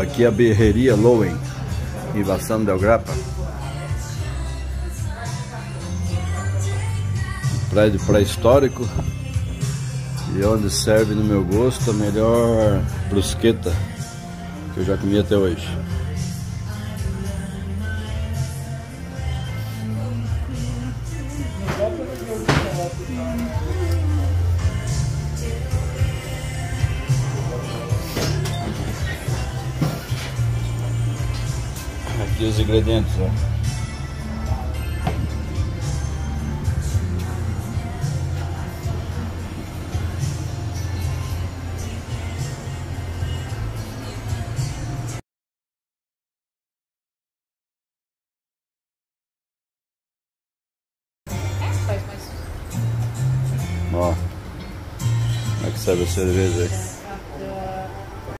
Aqui a Berreria Lowen, em Vassano del Grappa. Prédio pré-histórico. E onde serve no meu gosto a melhor brusqueta que eu já comi até hoje. Aqui os ingredientes, ó. Ó. Como é que serve a cerveja aí?